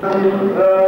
Uh...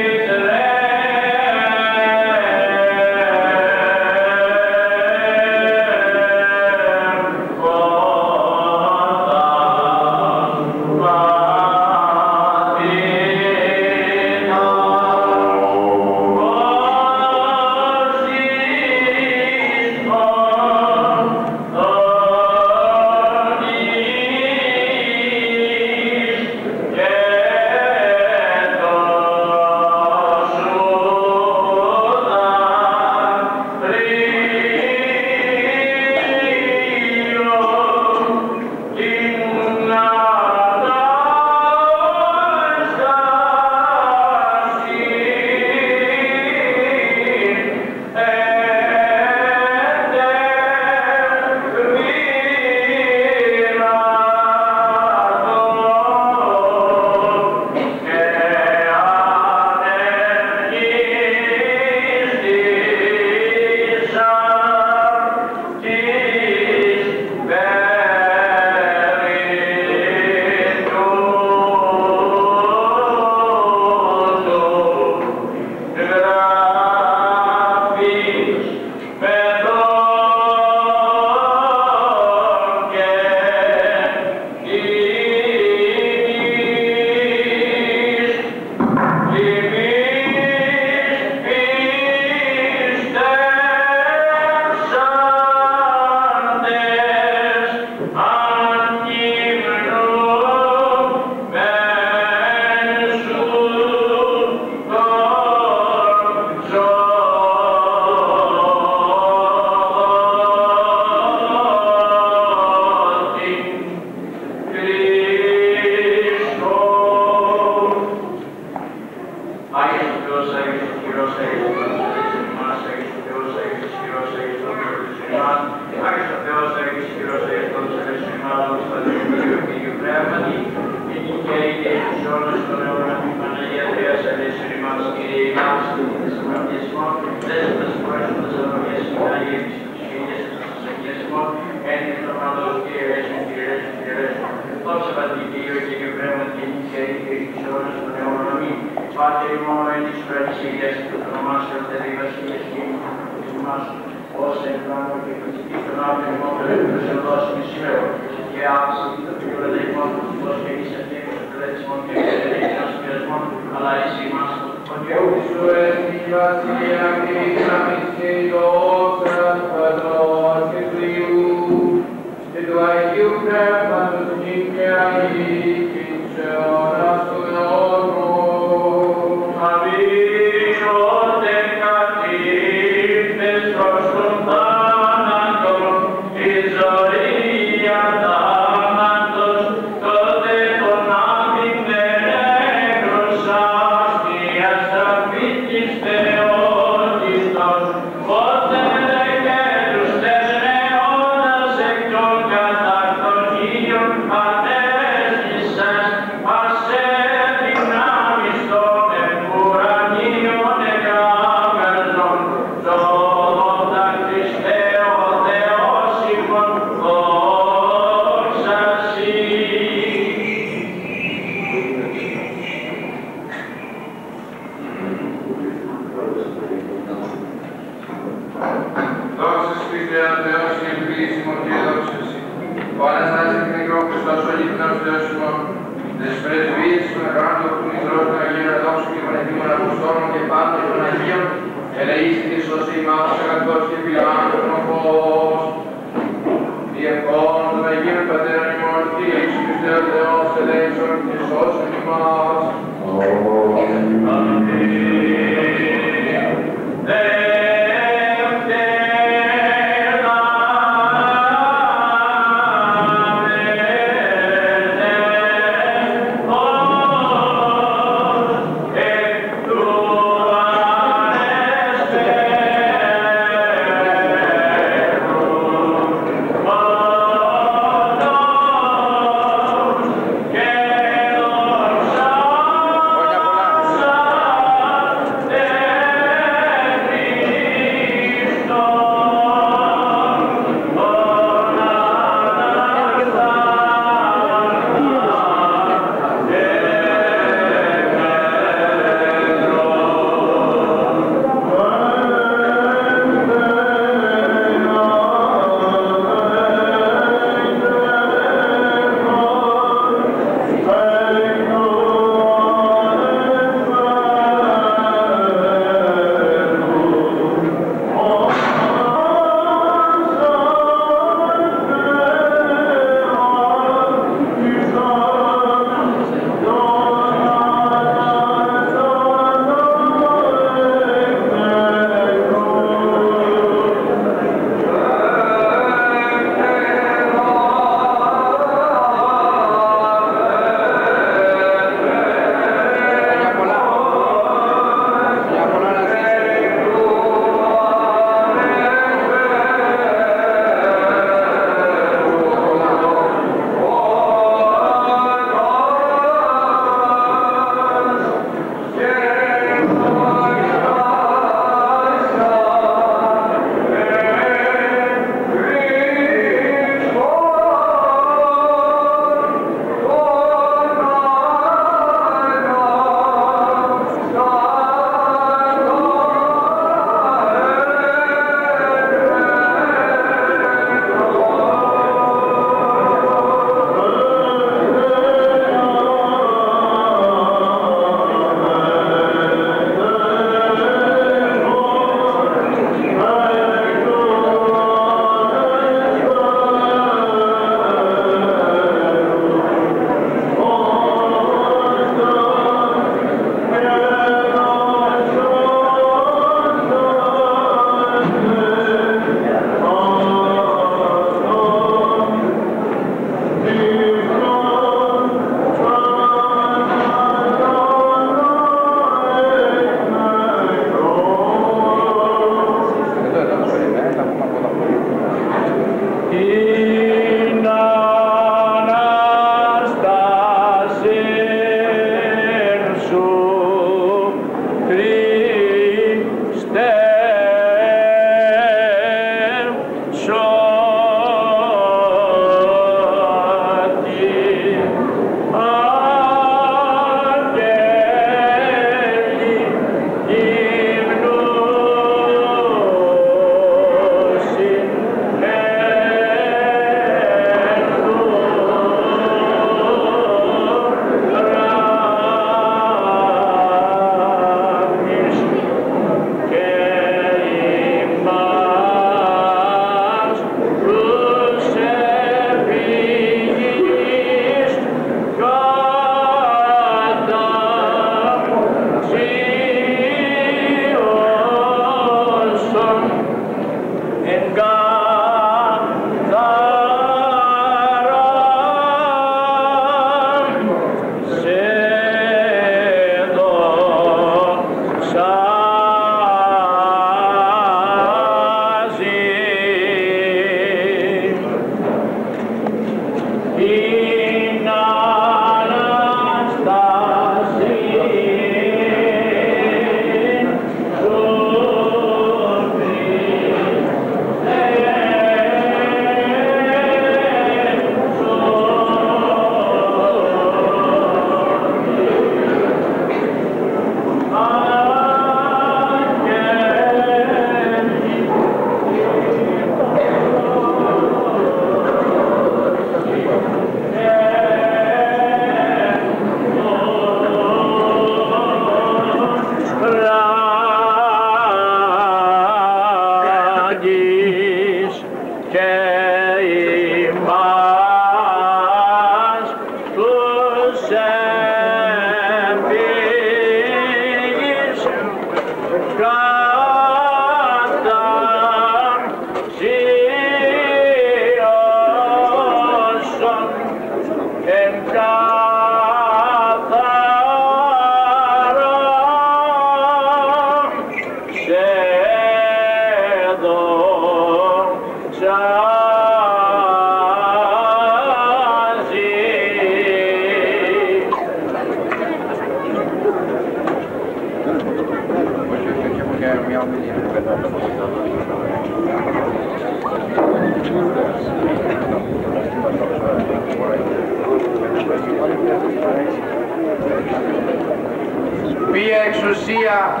Ποια εξουσία,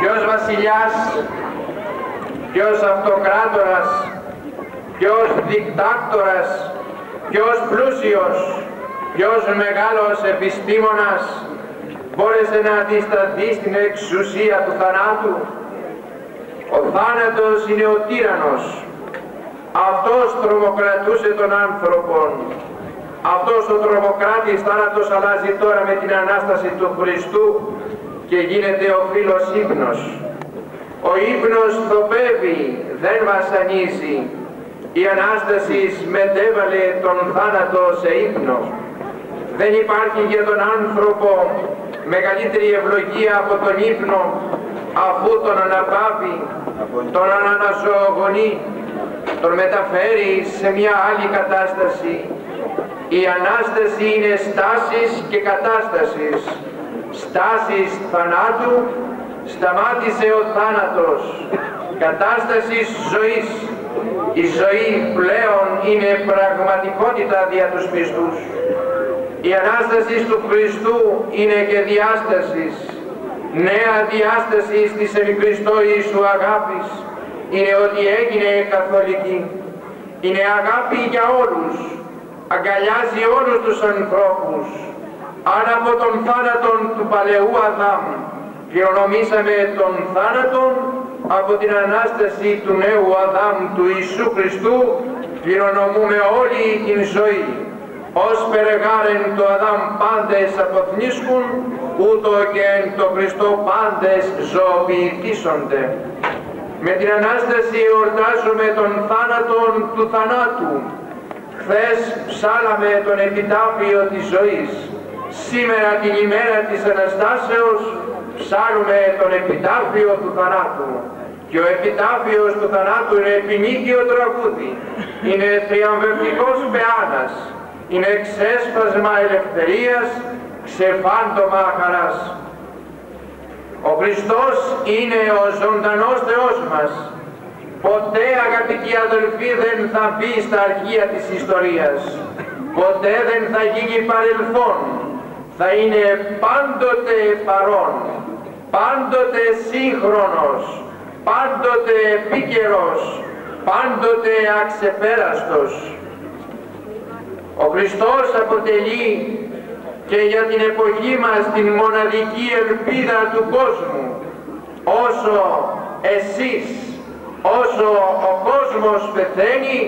ποιος βασιλιάς, ποιος αυτοκράτορας, ποιος δικτάκτορας, ποιος πλούσιος, ποιος μεγάλος επιστήμονας μπόρεσε να αντισταθεί στην εξουσία του θανάτου. Ο θάνατος είναι ο τύραννος. Αυτός τρομοκρατούσε τον άνθρωπον. Αυτός ο τρομοκράτης θάνατος αλλάζει τώρα με την Ανάσταση του Χριστού και γίνεται ο φίλος ύπνος. Ο ύπνος θοπεύει, δεν βασανίζει. Η Ανάσταση μετέβαλε τον θάνατο σε ύπνο. Δεν υπάρχει για τον άνθρωπο μεγαλύτερη ευλογία από τον ύπνο αφού τον αναπαύει, τον αναζωογονεί, τον μεταφέρει σε μια άλλη κατάσταση. Η Ανάσταση είναι στάσεις και κατάστασης. Στάσεις θανάτου, σταμάτησε ο θάνατος. Κατάστασης ζωής. Η ζωή πλέον είναι πραγματικότητα δια τους πιστούς. Η Ανάσταση του Χριστού είναι και διάστασης. Νέα διάσταση της εν Χριστώ Ιησού αγάπης είναι ότι έγινε καθολική. Είναι αγάπη για όλους. Αγκαλιάζει όλους τους ανθρώπους. Αν από τον θάνατο του παλαιού Αδάμ κληρονομήσαμε τον θάνατο, από την Ανάσταση του νέου Αδάμ του Ιησού Χριστού κληρονομούμε όλη την ζωή. Ως περεγάρεν το Αδάμ πάντες αποθνίσκουν, ούτω και εν το Χριστό πάντες ζωοποιηθήσονται. Με την Ανάσταση εορτάζουμε τον θάνατον του θανάτου. Χθες ψάλαμε τον επιτάφιο της ζωής. Σήμερα την ημέρα της Αναστάσεως ψάλουμε τον επιτάφιο του θανάτου. Και ο επιτάφιος του θανάτου είναι επινίκιο τραγούδι. Είναι θριαμβευτικός πεάνας. Είναι ξέσπασμα ελευθερίας, ξεφάντωμα χαράς. Ο Χριστός είναι ο ζωντανός Θεός μας. Ποτέ αγαπητοί αδελφοί δεν θα μπει στα αρχεία της ιστορίας. Ποτέ δεν θα γίνει παρελθόν. Θα είναι πάντοτε παρόν. Πάντοτε σύγχρονος. Πάντοτε επίκαιρος. Πάντοτε αξεπέραστος. Ο Χριστός αποτελεί και για την εποχή μας την μοναδική ελπίδα του κόσμου. Όσο εσείς, όσο ο κόσμος πεθαίνει,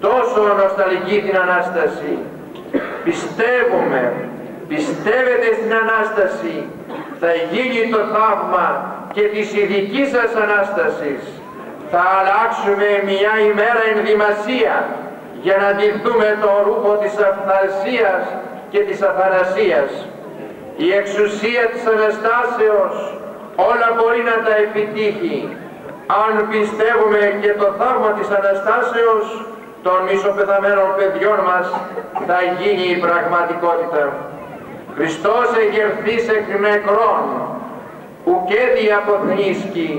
τόσο νοσταλγεί την Ανάσταση. Πιστεύουμε, πιστεύετε στην Ανάσταση, θα γίνει το θαύμα και της ειδικής σας Ανάστασης. Θα αλλάξουμε μια ημέρα ενδυμασία για να αντιλθούμε το ρούχο της αυθαρσίας και της αθανασίας. Η εξουσία της Αναστάσεως όλα μπορεί να τα επιτύχει. Αν πιστεύουμε και το θαύμα της Αναστάσεως των μισοπεθαμένων παιδιών μας θα γίνει η πραγματικότητα. Χριστός εγερθείς εκ νεκρών, ουκέτι αποθνίσκει,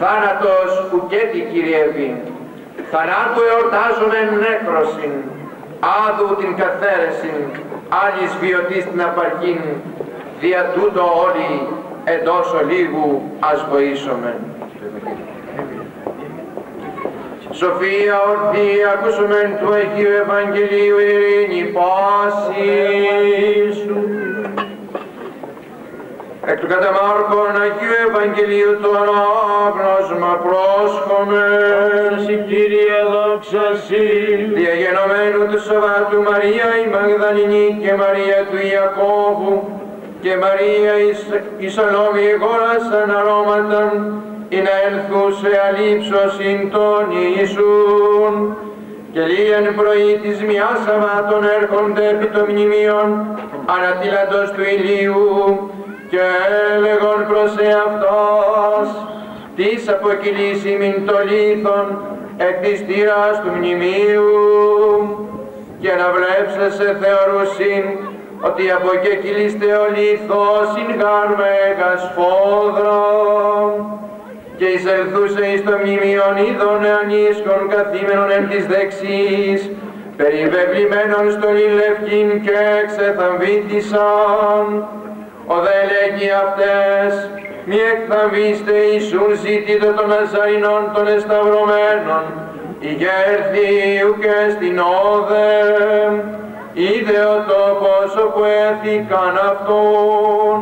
θάνατος ουκέτι κυριεύει. Θανάτου εορτάζουμε νέκροσιν, άδου την καθαίρεσιν, άλλης βιωτής την απαρχήν, δια τούτο όλοι εντός ολίγου ας βοήσομεν. Σοφία ορθή ακούσομεν του Αγίου Ευαγγελίου ειρήνη πάση σου. Εκ του κατά Μάρκον Αγίου Ευαγγελίου του ανάγνωσμα πρόσχομαι. Εσύ Κύριε δόξα Συ. Διαγενομένου του Σαββάτου Μαρία η Μαγδαληνή και Μαρία του Ιακώβου και Μαρία η Σαλόμη γόρασαν αρώματα ή να έλθούσε αλήψωσιν τον Ιησούν. Και λίγαν πρωί της μιας Σαββάτων έρχονται επί των μνημείων ανατήλαντος του ηλίου και έλεγον προς εαυτός της αποκυλής ημιν το λίθον εκ της τύρας του μνημείου και να βλέψεσαι θεωρούσιν ότι από εκεί κυλίστε ο λίθος συν γάρ μέγας φόδρον και εισελθούσε εις το μνημείον είδων ανίσκων καθήμενον εν της δεξής περιβεβλημένων στον λευκήν και ξεθαμβήτησαν ο δε λέγει αυτές μη εκθαμβήστε Ιησούν ζήτητο των Ναζαρινών των εσταυρωμένων ηγέρθη και στην όδε είδε ο τόπος όπου έθηκαν αυτόν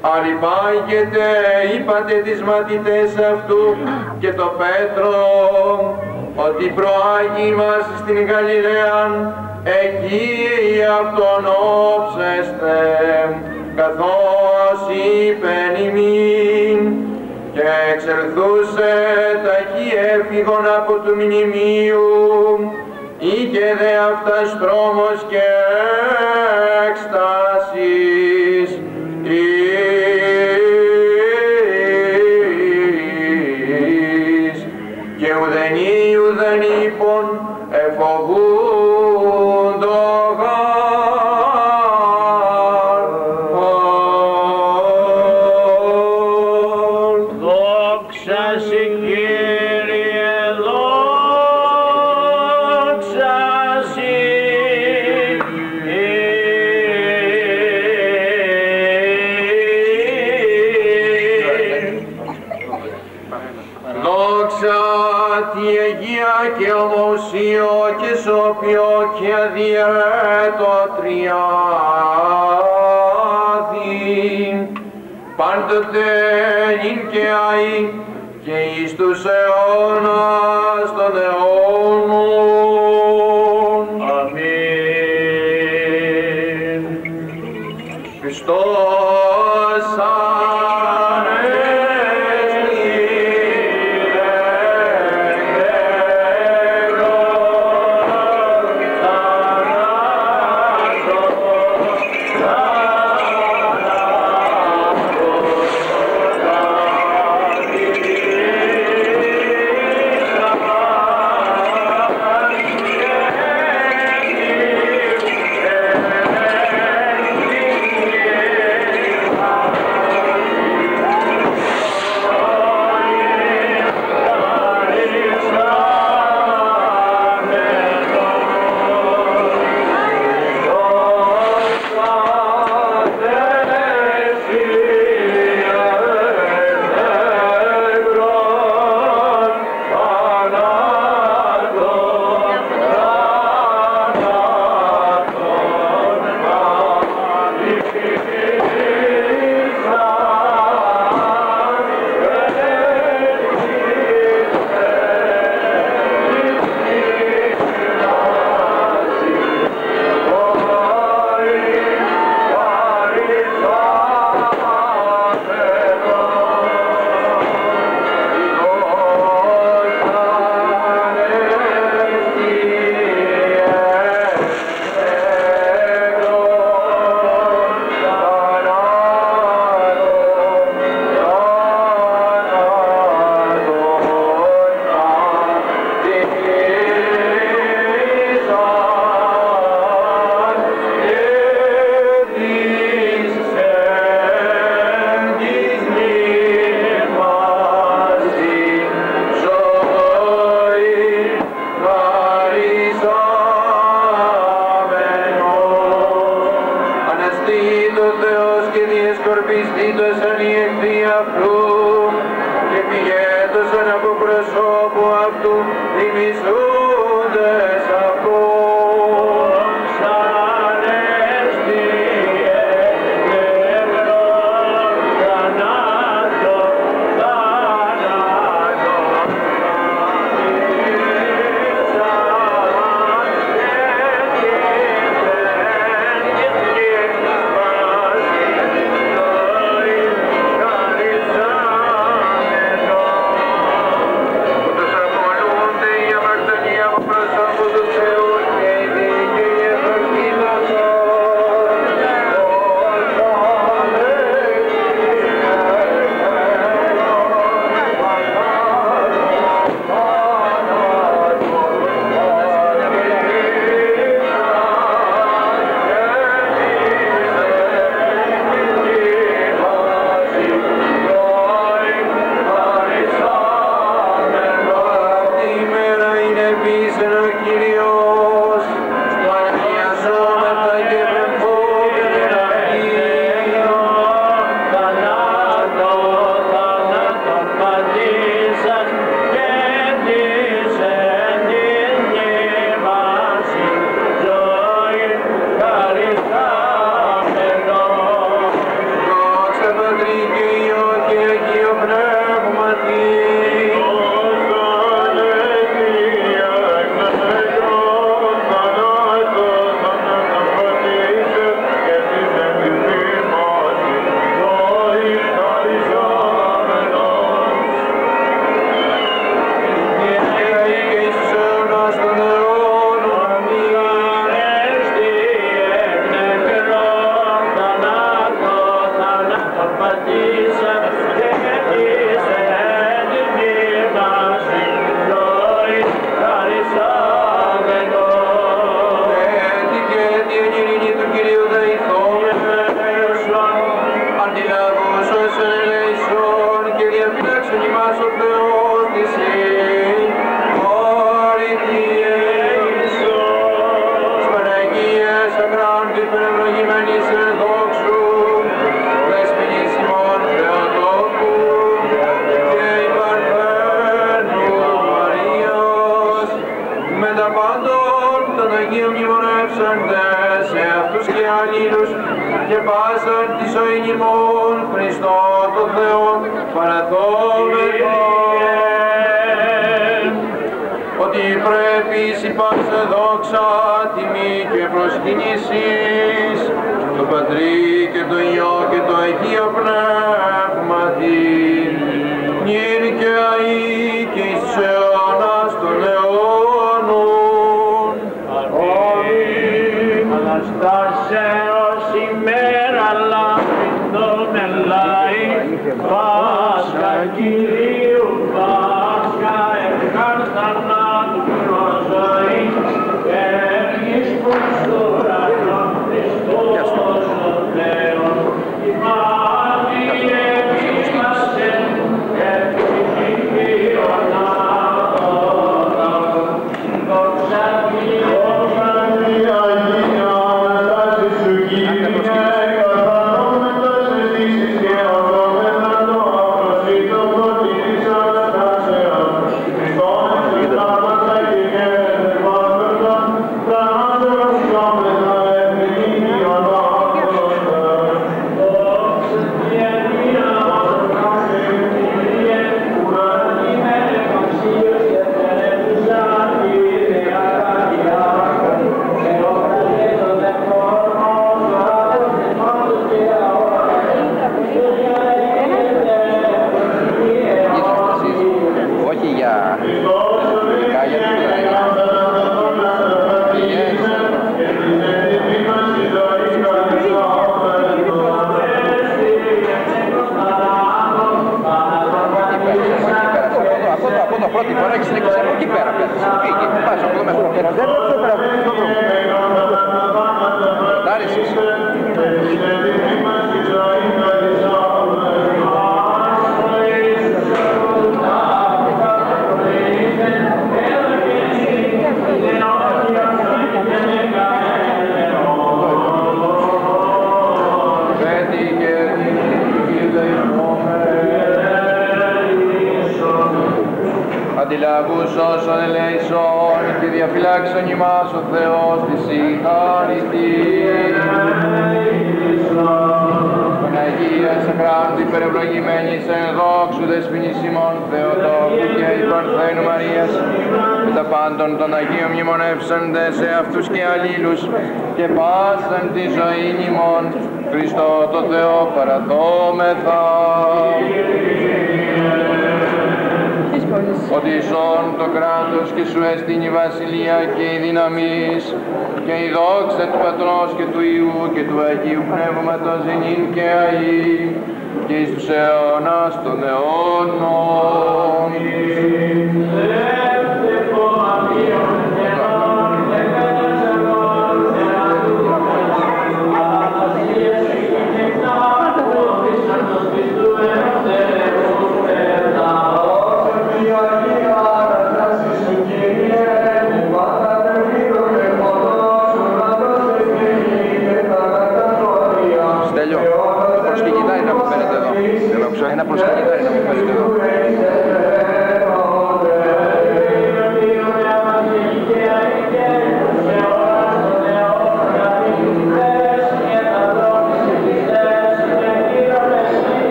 Αλυπάγεται, είπατε τις μαθητές αυτού και το Πέτρο, ότι προάγει μας στην Γαλιλαία, εκεί αυτόν όψεστε, καθώς είπεν ημίν, και εξελθούσε ταχύ έφυγον από του μνημείου, είχε δε αυτάς τρόμος και τους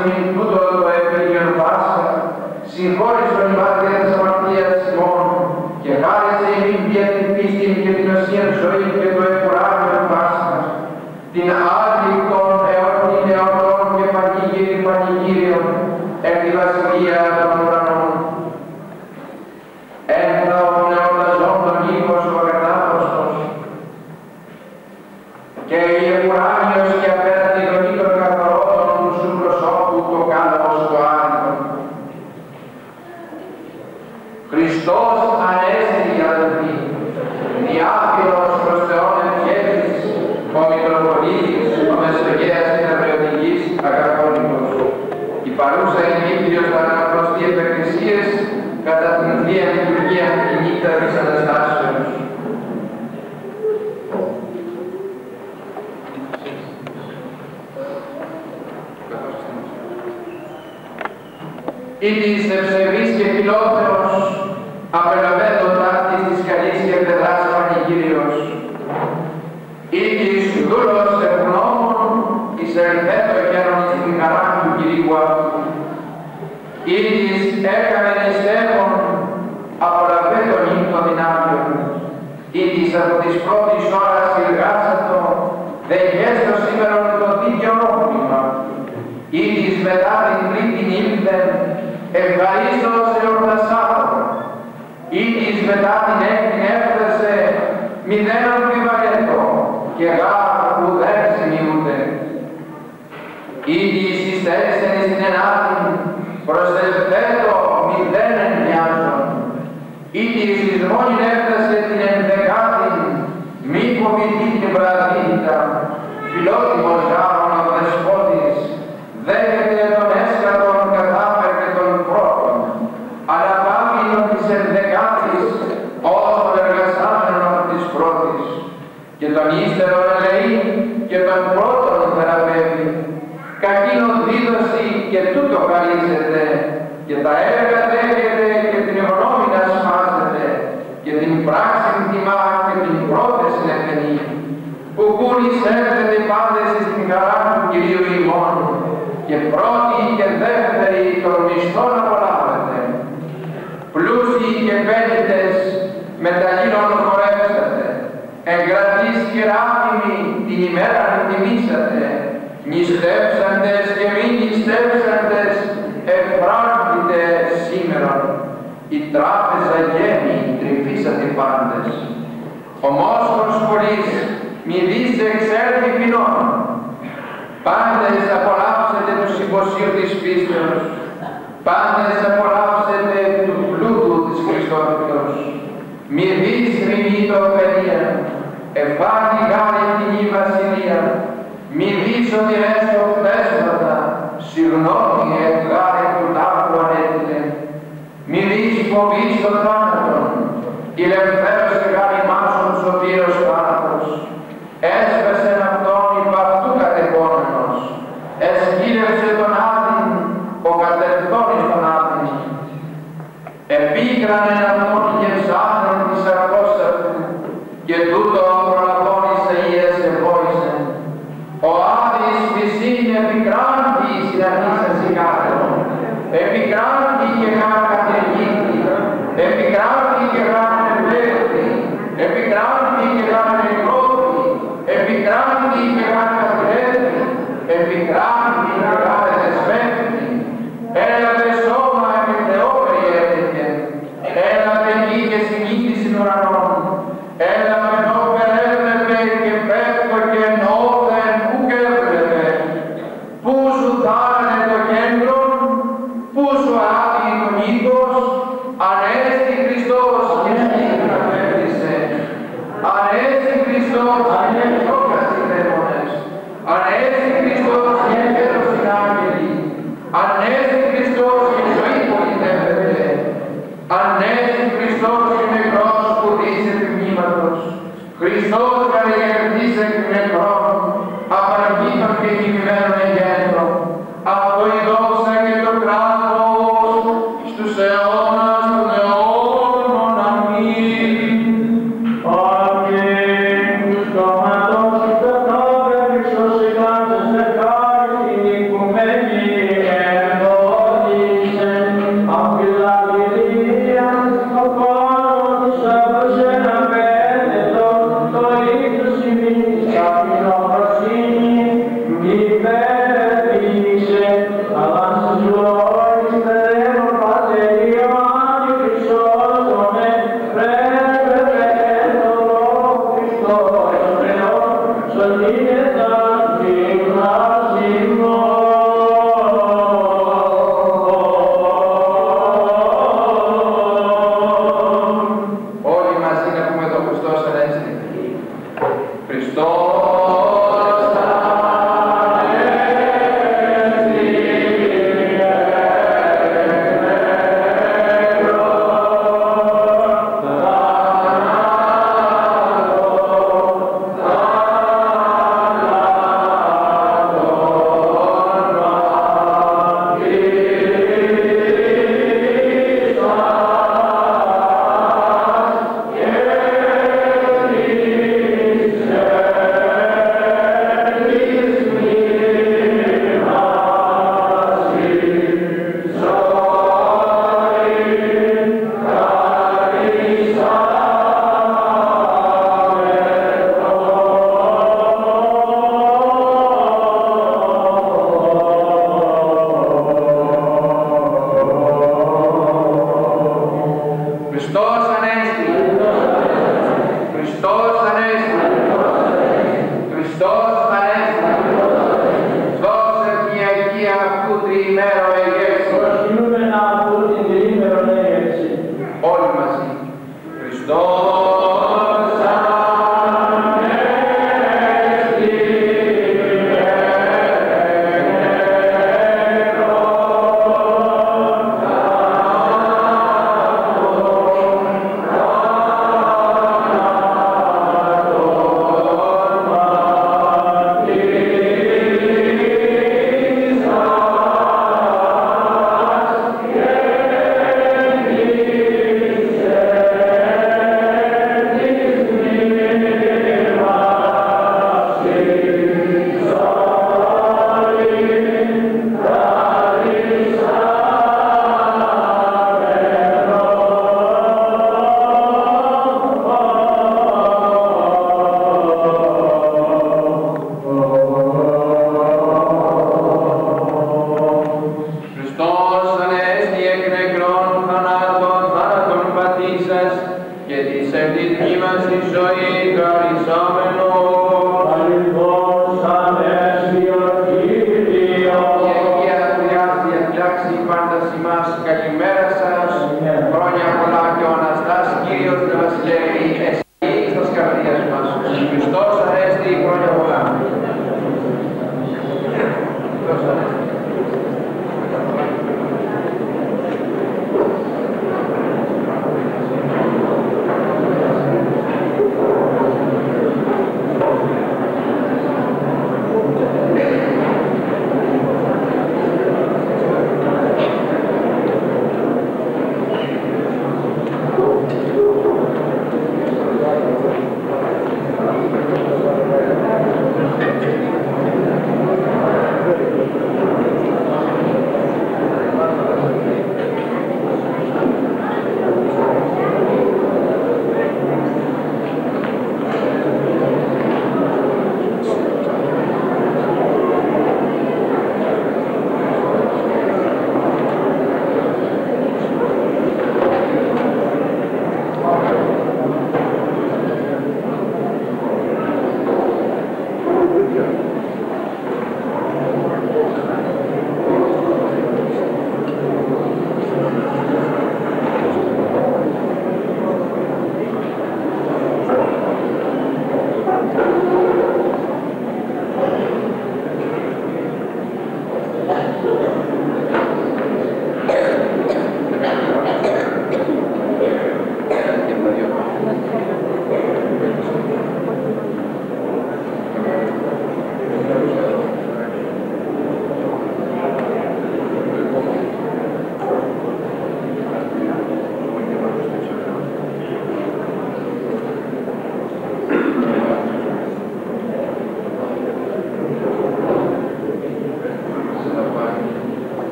Amen.